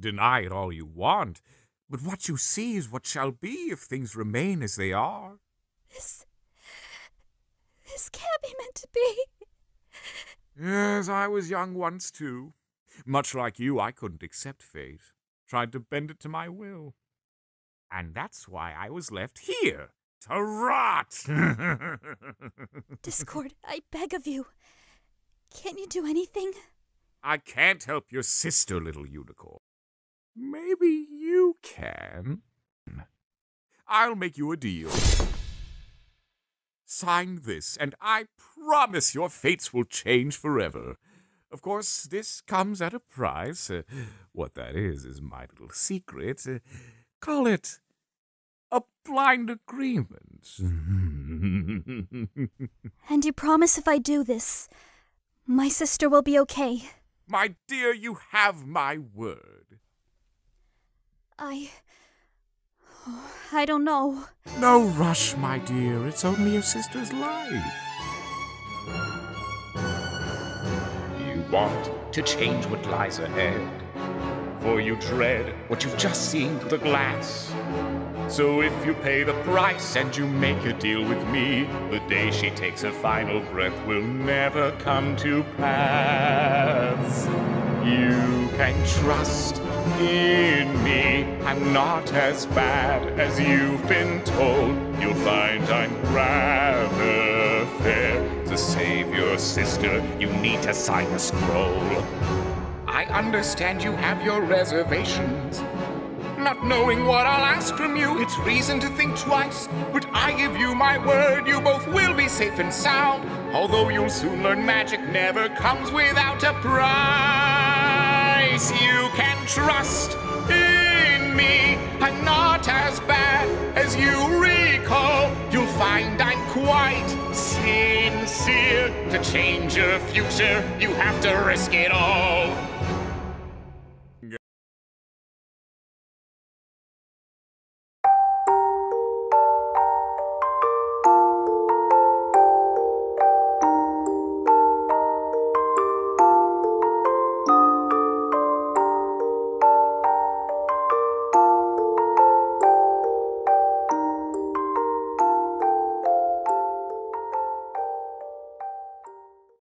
Deny it all you want, but what you see is what shall be if things remain as they are. This. This can't be meant to be. Yes, I was young once too. Much like you, I couldn't accept fate. Tried to bend it to my will. And that's why I was left here to rot. Discord, I beg of you. Can't you do anything? I can't help your sister, little unicorn. Maybe you can. I'll make you a deal. Sign this, and I promise your fates will change forever. Of course, this comes at a price. Uh, what that is, is my little secret. Uh, call it a blind agreement. and you promise if I do this, my sister will be okay? My dear, you have my word. I. I don't know. No rush, my dear. It's only your sister's life. You want to change what lies ahead, for you dread what you've just seen through the glass. So if you pay the price and you make a deal with me, the day she takes her final breath will never come to pass. You can trust in me. I'm not as bad as you've been told. You'll find I'm rather fair. To save your sister, you need to sign the scroll. I understand you have your reservations. Not knowing what I'll ask from you, it's reason to think twice. But I give you my word, you both will be safe and sound. Although you'll soon learn magic never comes without a price. Trust in me. I'm not as bad as you recall. You'll find I'm quite sincere. To change your future, you have to risk it all.